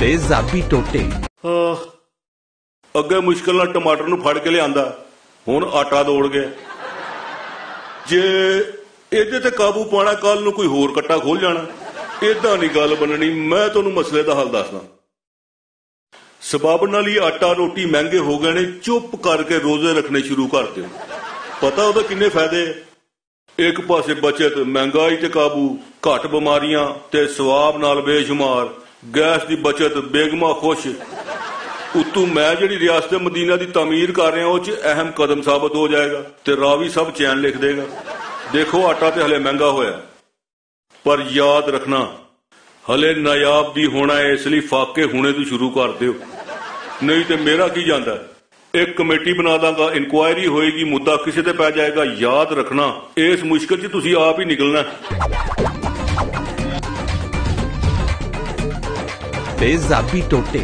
ਤੇਜ਼ਾਬੀ ਟੋਟੇ। ਅੱਗੇ ਮੁਸ਼ਕਲ ਨਾਲ ਟਮਾਟਰ ਨੂੰ ਫੜ ਕੇ ਲਿਆਂਦਾ, ਹੁਣ ਆਟਾ ਦੌੜ ਗਿਆ। ਜੇ ਇਹਦੇ ਤੇ ਕਾਬੂ ਪਾਣਾ ਕੱਲ ਨੂੰ ਕੋਈ ਹੋਰ ਕੱਟਾ ਖੋਲ ਜਾਣਾ ਇਦਾਂ ਨਹੀਂ ਗੱਲ ਬਣਨੀ ਮੈਂ ਤੁਹਾਨੂੰ ਮਸਲੇ ਦਾ ਹੱਲ ਦੱਸਦਾ। ਸਬਬ ਨਾਲ ਹੀ ਆਟਾ ਰੋਟੀ ਮਹਿੰਗੇ ਹੋ ਗਏ ਨੇ, ਚੁੱਪ ਕਰਕੇ ਰੋਜ਼ੇ ਰੱਖਣੇ ਸ਼ੁਰੂ ਕਰ ਦਿਓ ਪਤਾ ਉਹਦੇ ਕਿੰਨੇ ਫਾਇਦੇ? ਇੱਕ ਪਾਸੇ ਬਚਤ ਮਹਿੰਗਾਈ ਤੇ ਕਾਬੂ, ਘੱਟ ਬਿਮਾਰੀਆਂ ਤੇ ਸਵਾਬ ਨਾਲ ਬੇਸ਼ੁਮਾਰ। ਗੈਸ ਦੀ ਬਚਤ ਬੇਗਮਾ ਖੁਸ਼। ਉਤੋਂ ਮੈਂ ਜਿਹੜੀ ਰਿਆਸਤ ਮਦੀਨਾ ਦੀ ਤਾਮੀਰ ਕਰ ਰਿਹਾ, ਉਹ ਚ ਅਹਿਮ ਕਦਮ ਸਾਬਤ ਹੋ ਜਾਏਗਾ ਤੇ ਰਾਵੀ ਸਭ ਚੈਨ ਲਿਖ ਦੇਗਾ। ਦੇਖੋ ਆਟਾ ਤੇ ਹਲੇ ਮਹਿੰਗਾ ਹੋਇਆ। ਪਰ ਯਾਦ ਰੱਖਣਾ, ਹਲੇ ਨਾਯਾਬ ਵੀ ਹੋਣਾ ਇਸ ਲਈ ਫਾਕੇ ਹੁਣੇ ਤੋਂ ਸ਼ੁਰੂ ਕਰ ਦਿਓ। ਨਹੀਂ ਤੇ ਮੇਰਾ ਕੀ ਜਾਂਦਾ? ਹੈ? ਇੱਕ ਕਮੇਟੀ ਬਣਾ ਦਾਂਗਾ, ਇਨਕੁਆਇਰੀ ਹੋਏਗੀ, ਮੁੱਦਾ ਕਿਸੇ ਤੇ ਪੈ ਜਾਏਗਾ। ਯਾਦ ਰੱਖਣਾ, ਇਸ ਮੁਸ਼ਕਲ 'ਚ ਤੁਸੀਂ ਆਪ ਹੀ ਨਿਕਲਣਾ। ਹੈ। ਤੇਜ਼ਾਬੀ ਟੋਟੇ